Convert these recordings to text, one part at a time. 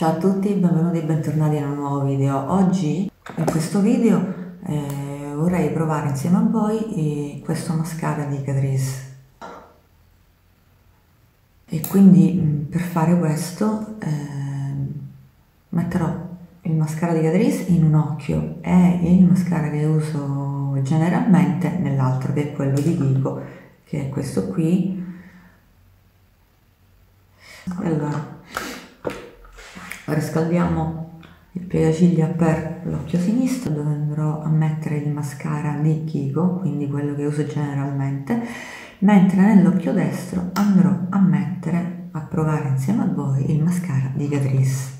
Ciao a tutti, benvenuti e bentornati in un nuovo video. Oggi in questo video eh, vorrei provare insieme a voi eh, questo mascara di Catrice e quindi mm, per fare questo eh, metterò il mascara di Catrice in un occhio e il mascara che uso generalmente nell'altro che è quello di Kiko che è questo qui allora riscaldiamo il piegaciglia per l'occhio sinistro dove andrò a mettere il mascara di Kiko, quindi quello che uso generalmente, mentre nell'occhio destro andrò a mettere, a provare insieme a voi, il mascara di Catrice.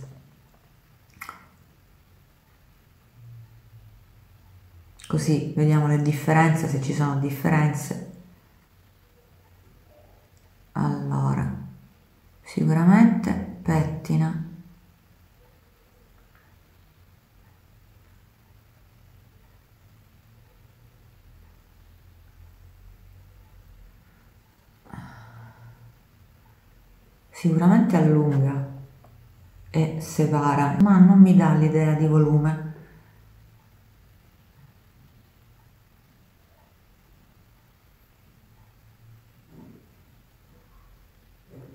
Così vediamo le differenze, se ci sono differenze. Allora, sicuramente pettina sicuramente allunga e separa, ma non mi dà l'idea di volume.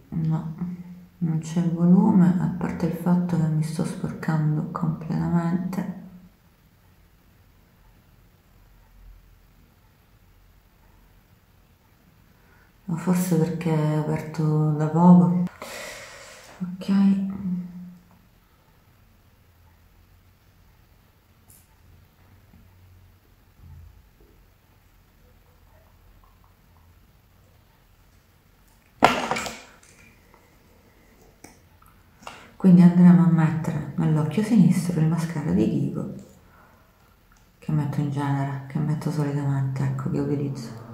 No, non c'è volume, a parte il fatto che mi sto sporcando completamente. Forse perché è aperto da poco. Ok. Quindi andremo a mettere nell'occhio sinistro il mascara di Kiko che metto in genere, che metto solitamente, ecco che utilizzo.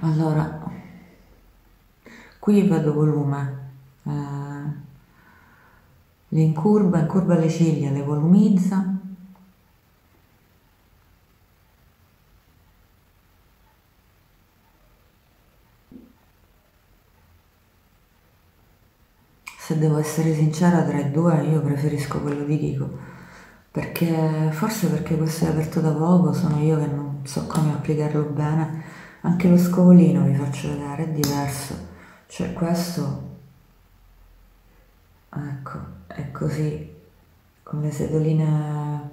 Allora qui vedo volume eh, le incurva, incurva le ciglia, le volumizza. Se devo essere sincera tra i due io preferisco quello di Kiko perché forse perché questo è aperto da poco sono io che non so come applicarlo bene. Anche lo scovolino vi faccio vedere è diverso. Cioè questo ecco è così con le sedoline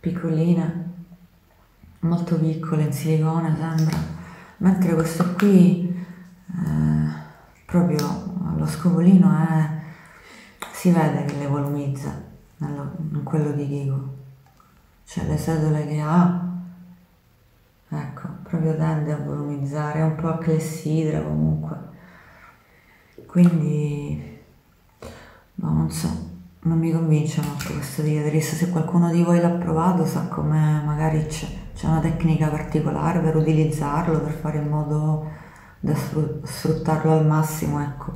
piccoline molto piccole in silicone sembra. Mentre questo qui eh, proprio lo scovolino è si vede che le volumizza in quello di Kiko cioè le sedole che ha ecco proprio tende a volumizzare è un po' a clessidra comunque. Quindi no, non so non mi convince molto questo di Catrice se qualcuno di voi l'ha provato sa come magari c'è una tecnica particolare per utilizzarlo per fare in modo da sfruttarlo al massimo ecco.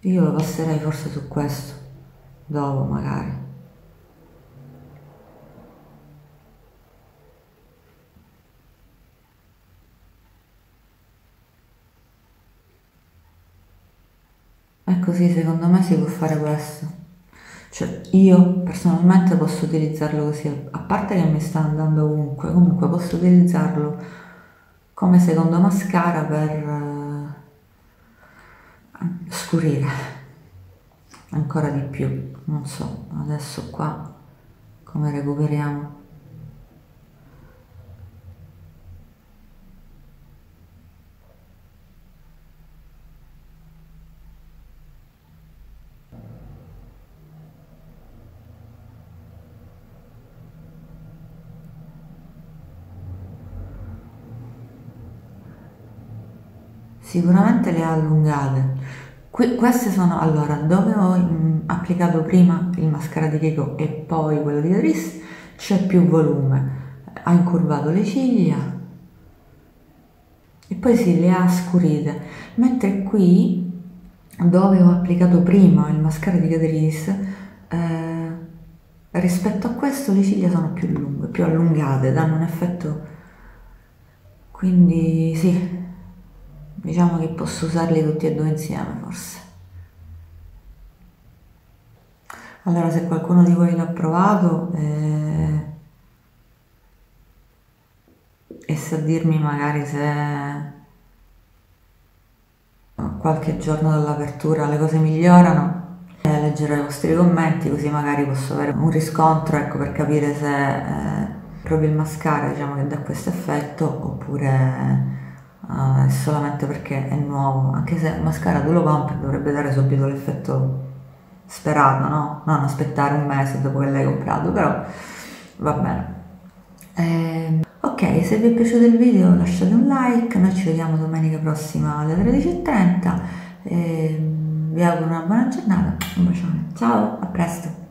Io lo passerei forse su questo dopo magari. E così secondo me si può fare questo. Cioè io personalmente posso utilizzarlo così, a parte che mi sta andando ovunque, comunque posso utilizzarlo come secondo mascara per eh, scurire ancora di più non so adesso qua come recuperiamo sicuramente le ha allungate. Que queste sono allora dove ho mm, applicato prima il mascara di Kiko e poi quello di Catrice c'è più volume. Ha incurvato le ciglia e poi si le ha scurite, mentre qui dove ho applicato prima il mascara di Catrice eh, rispetto a questo le ciglia sono più lunghe, più allungate, danno un effetto quindi sì, diciamo che posso usarli tutti e due insieme forse. Allora se qualcuno di voi l'ha provato eh, e sa dirmi magari se qualche giorno dall'apertura le cose migliorano, eh, leggerò i vostri commenti così magari posso avere un riscontro ecco, per capire se eh, proprio il mascara diciamo che dà questo effetto oppure uh, solamente perché è nuovo, anche se il mascara tu lo compri dovrebbe dare subito l'effetto sperato, no? Non aspettare un mese dopo che l'hai comprato, però va bene. Eh, ok, se vi è piaciuto il video lasciate un like, noi ci vediamo domenica prossima alle 13.30, eh, vi auguro una buona giornata, un bacione, ciao, a presto!